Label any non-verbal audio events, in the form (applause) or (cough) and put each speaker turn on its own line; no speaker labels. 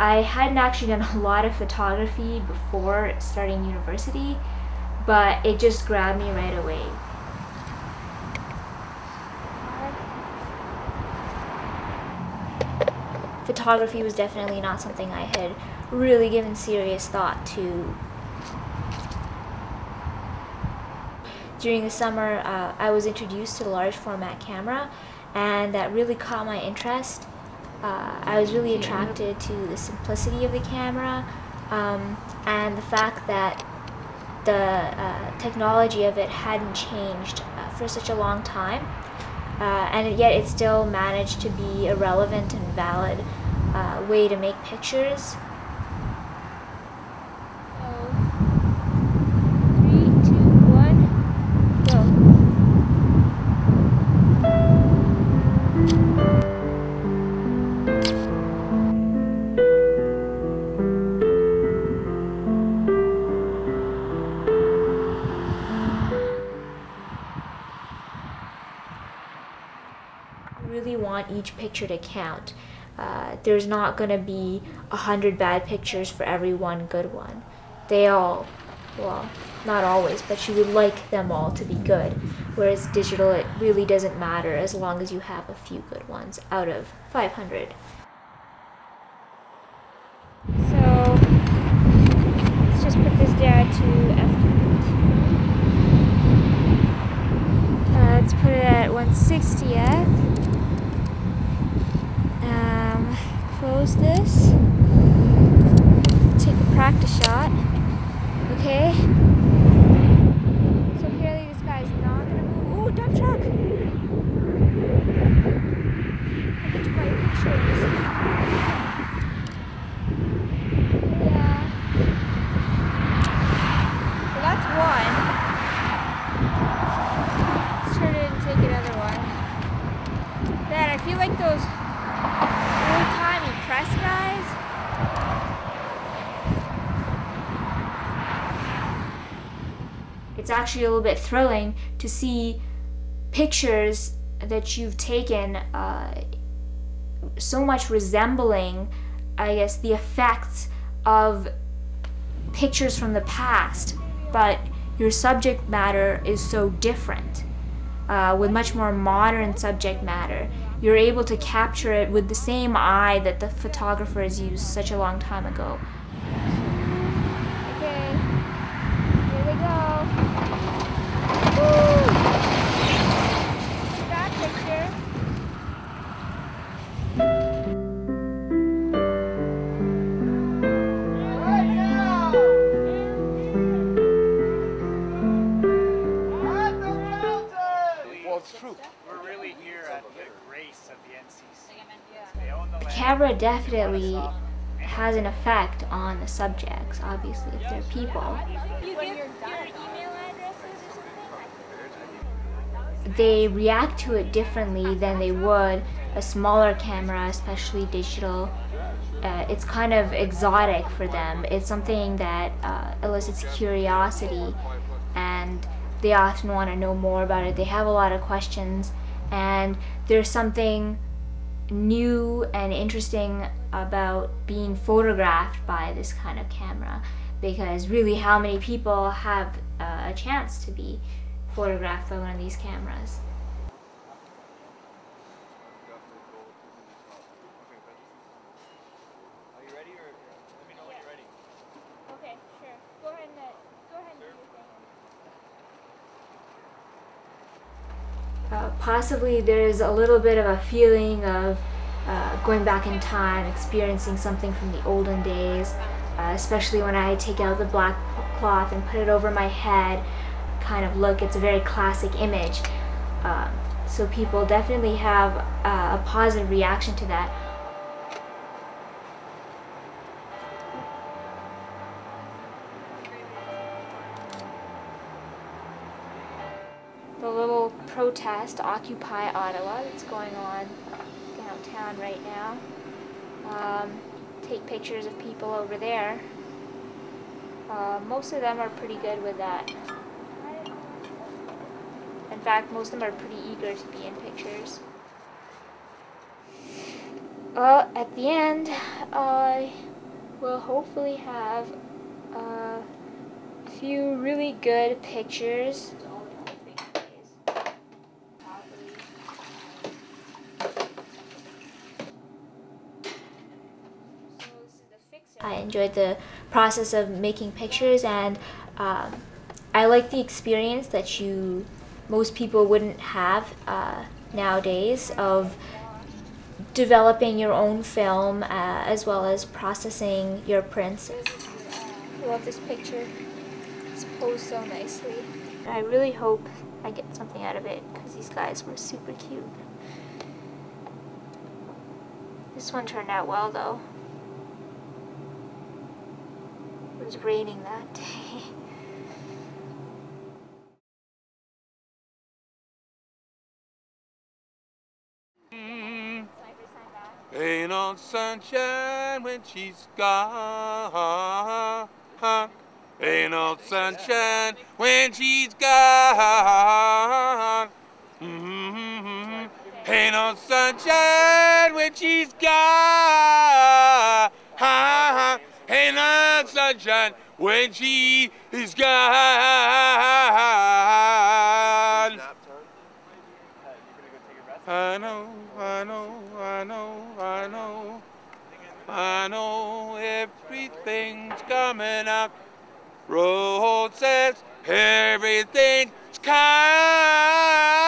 I hadn't actually done a lot of photography before starting university, but it just grabbed me right away. Photography was definitely not something I had really given serious thought to during the summer, uh, I was introduced to the large format camera, and that really caught my interest. Uh, I was really attracted to the simplicity of the camera um, and the fact that the uh, technology of it hadn't changed uh, for such a long time, uh, and yet it still managed to be a relevant and valid uh, way to make pictures. Want each picture to count. Uh, there's not going to be a hundred bad pictures for every one good one. They all, well, not always, but you would like them all to be good. Whereas digital, it really doesn't matter as long as you have a few good ones out of 500. So, let's just put this down to f uh, let's put it at 160th. close this. Take a practice shot. Okay. So apparently this guy's not gonna move. Ooh, dump truck! Pictures. Yeah. That's one. Turn it and take another one. I feel like those guys. It's actually a little bit thrilling to see pictures that you've taken uh, so much resembling, I guess, the effects of pictures from the past, but your subject matter is so different uh, with much more modern subject matter you're able to capture it with the same eye that the photographers used such a long time ago. Okay, here we go. Woo! That picture.
Well, it's true.
We're really here at the grace of the NCC.
They own the land. Camera definitely has an effect on the subjects, obviously, if they're people. They react to it differently than they would a smaller camera, especially digital. Uh, it's kind of exotic for them. It's something that uh, elicits curiosity and they often want to know more about it. They have a lot of questions, and there's something new and interesting about being photographed by this kind of camera. Because really how many people have uh, a chance to be photographed by one of these cameras uh, possibly there's a little bit of a feeling of uh, going back in time, experiencing something from the olden days, uh, especially when I take out the black cloth and put it over my head, kind of look, it's a very classic image. Uh, so people definitely have uh, a positive reaction to that. Protest, Occupy Ottawa, that's going on downtown right now. Um, take pictures of people over there. Uh, most of them are pretty good with that. In fact, most of them are pretty eager to be in pictures. Well, at the end, uh, we'll hopefully have a few really good pictures. I enjoyed the process of making pictures and um, I like the experience that you most people wouldn't have uh, nowadays of developing your own film uh, as well as processing your prints. I love this picture. It's posed so nicely. I really hope I get something out of it because these guys were super cute. This one turned out well though. It was raining that day. (laughs)
Ain't no sunshine when she's gone. Ain't no sunshine when she's gone. Mm-hmm. Ain't no sunshine when she's gone. Sunshine when she is gone. I know, I know, I know, I know. I know everything's coming up. Road says everything's coming